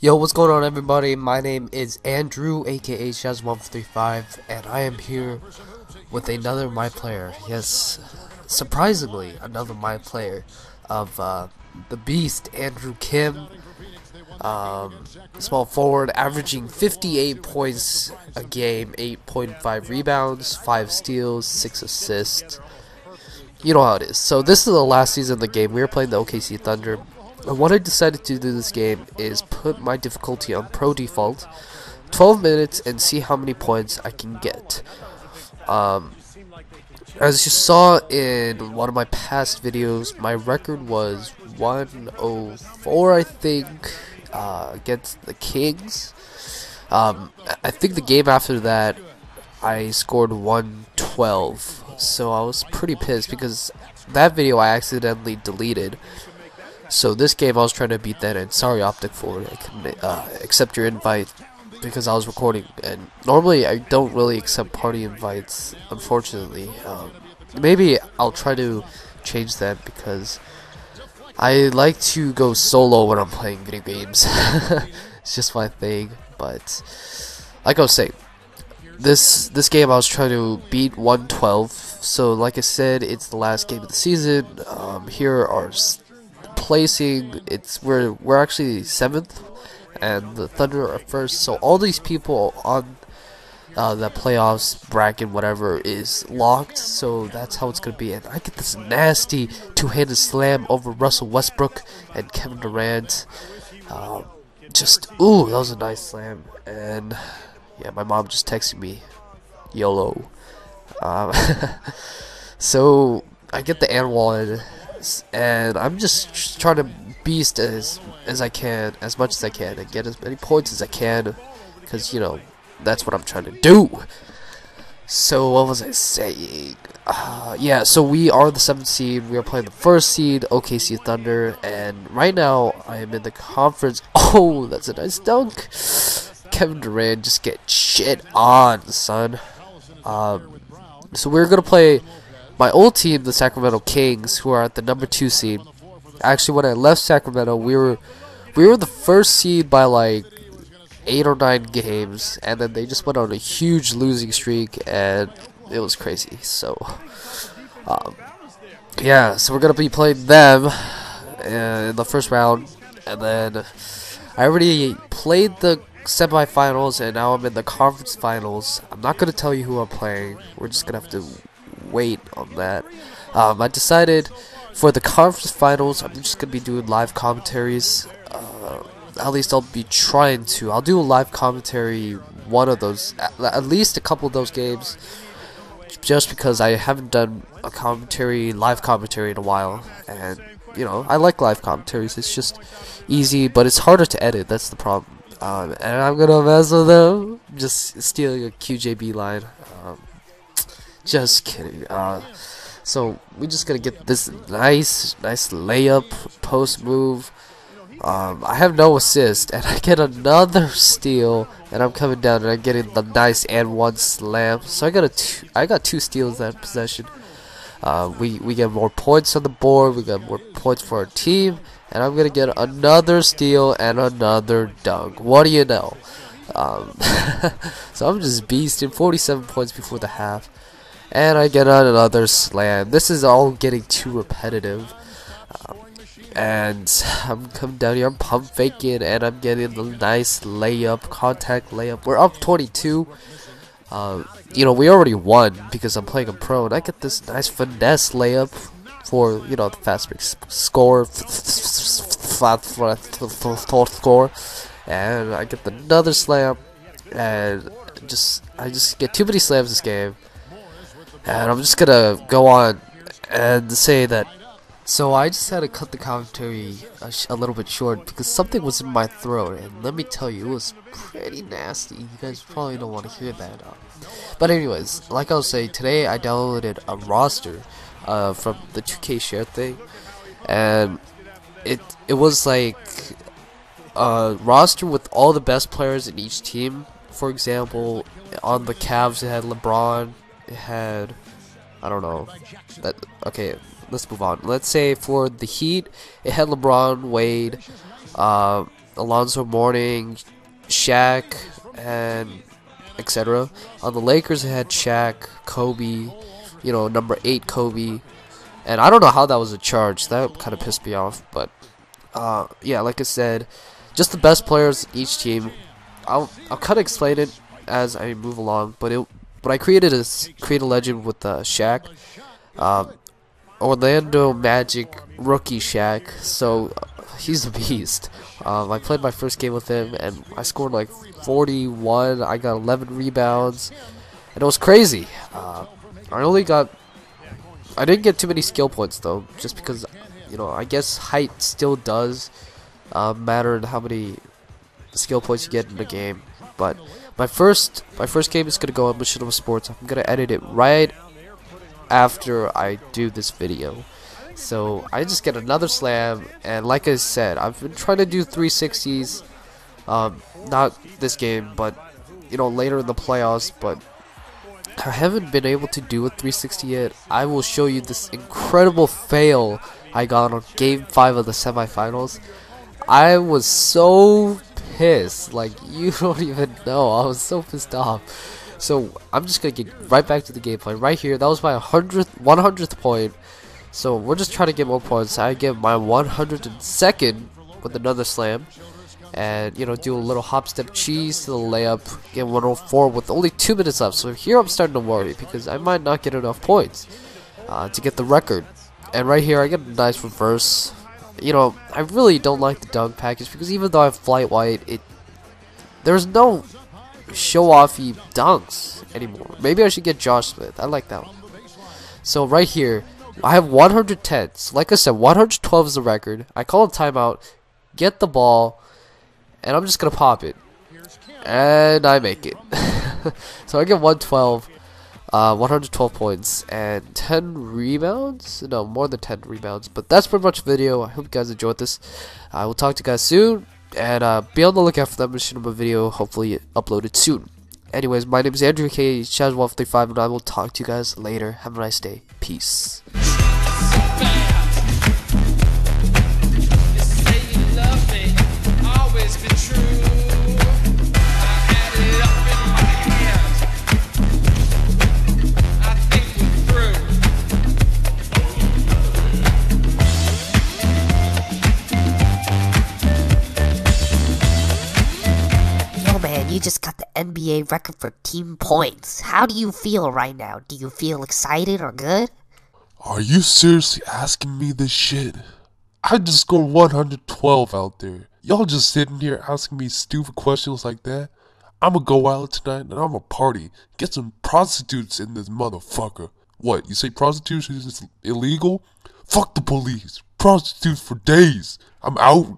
Yo, what's going on everybody? My name is Andrew, aka Shaz135, and I am here with another My Player. Yes, surprisingly, another My Player of uh, the Beast, Andrew Kim. Um, small forward, averaging 58 points a game, 8.5 rebounds, 5 steals, 6 assists. You know how it is. So this is the last season of the game. We were playing the OKC Thunder. What I decided to do this game is put my difficulty on pro default, 12 minutes, and see how many points I can get. Um, as you saw in one of my past videos, my record was 104, I think, uh, against the Kings. Um, I think the game after that, I scored 112, so I was pretty pissed because that video I accidentally deleted so this game I was trying to beat that and sorry Optic Forward I couldn't uh, accept your invite because I was recording. And normally I don't really accept party invites unfortunately. Um, maybe I'll try to change that because I like to go solo when I'm playing video games. It's just my thing but like I was saying this this game I was trying to beat 112 so like I said it's the last game of the season. Um, here are placing. It's we're we're actually seventh, and the Thunder are first. So all these people on uh, the playoffs bracket, whatever, is locked. So that's how it's gonna be. And I get this nasty two-handed slam over Russell Westbrook and Kevin Durant. Um, just ooh, that was a nice slam. And yeah, my mom just texted me, YOLO. Um, so I get the and and I'm just trying to beast as as I can, as much as I can, and get as many points as I can, because you know that's what I'm trying to do. So what was I saying? Uh, yeah, so we are the seventh seed. We are playing the first seed, OKC Thunder, and right now I am in the conference. Oh, that's a nice dunk. Kevin Durant just get shit on, son. Um, so we're gonna play my old team, the Sacramento Kings, who are at the number two seed. Actually, when I left Sacramento, we were we were the first seed by like eight or nine games, and then they just went on a huge losing streak, and it was crazy. So, um, yeah, so we're gonna be playing them in the first round, and then I already played the semifinals, and now I'm in the conference finals. I'm not gonna tell you who I'm playing. We're just gonna have to wait on that. Um, I decided for the conference finals, I'm just gonna be doing live commentaries. Uh, at least I'll be trying to. I'll do a live commentary one of those, at, at least a couple of those games, just because I haven't done a commentary, live commentary in a while, and you know I like live commentaries. It's just easy, but it's harder to edit. That's the problem. Um, and I'm gonna mess with them. Just stealing a QJB line. Um, just kidding. Uh, so we just gotta get this nice, nice layup post move. Um, I have no assist, and I get another steal, and I'm coming down, and I'm getting the nice and one slam. So I got a two, I got two steals that possession. Uh, we we get more points on the board. We got more points for our team, and I'm gonna get another steal and another dunk. What do you know? Um, so I'm just beasting 47 points before the half. And I get another slam. This is all getting too repetitive. Um, and I'm coming down here, I'm pump faking, and I'm getting the nice layup, contact layup. We're up 22. Uh, you know, we already won because I'm playing a pro, and I get this nice finesse layup for, you know, the fast break score, score, and I get another slam, and just, I just get too many slams this game. And I'm just gonna go on and say that. So I just had to cut the commentary a, a, little bit short because something was in my throat, and let me tell you, it was pretty nasty. You guys probably don't want to hear that. Uh. But anyways, like I was saying, today I downloaded a roster uh, from the 2K share thing, and it it was like a roster with all the best players in each team. For example, on the Cavs it had LeBron, had I don't know that okay let's move on let's say for the Heat it had LeBron Wade uh, Alonzo Mourning, Shaq, and etc. On the Lakers, it had Shaq, Kobe, you know, number eight Kobe, and I don't know how that was a charge. That kind of pissed me off. But uh, yeah, like I said, just the best players each team. I'll I'll kind of explain it as I move along. But it what I created is create a legend with uh, Shaq, um, Orlando Magic rookie Shaq. So he's a beast. Um, I played my first game with him, and I scored like 41. I got 11 rebounds, and it was crazy. Uh, I only got, I didn't get too many skill points though, just because, you know, I guess height still does uh, matter in how many skill points you get in the game. But my first, my first game is gonna go on Machinima Sports. I'm gonna edit it right after I do this video. So I just get another slam, and like I said, I've been trying to do 360s, um, not this game, but you know later in the playoffs. But I haven't been able to do a 360 yet. I will show you this incredible fail I got on Game Five of the semifinals. I was so pissed, like you don't even know. I was so pissed off. So I'm just gonna get right back to the gameplay right here. That was my 100th 100th point. So we're just trying to get more points. I get my 102nd with another slam. And, you know, do a little hop step cheese to the layup. Get 104 with only 2 minutes left. So here I'm starting to worry because I might not get enough points uh, to get the record. And right here I get a nice reverse. You know, I really don't like the dunk package because even though I have flight white, it there's no show-offy dunks anymore. Maybe I should get Josh Smith. I like that one. So right here, I have 110. So like I said, 112 is the record. I call a timeout, get the ball, and I'm just gonna pop it, and I make it. so I get 112, uh, 112 points and 10 rebounds. No, more than 10 rebounds. But that's pretty much the video. I hope you guys enjoyed this. I will talk to you guys soon, and uh, be on the lookout for that machinima video. Hopefully uploaded soon. Anyways, my name is Andrew K. Chaz135, and I will talk to you guys later. Have a nice day. Peace. You just got the NBA record for team points. How do you feel right now? Do you feel excited or good? Are you seriously asking me this shit? I just scored 112 out there. Y'all just sitting here asking me stupid questions like that? I'ma go out tonight and I'ma party. Get some prostitutes in this motherfucker. What, you say prostitution is illegal? Fuck the police. Prostitutes for days. I'm out.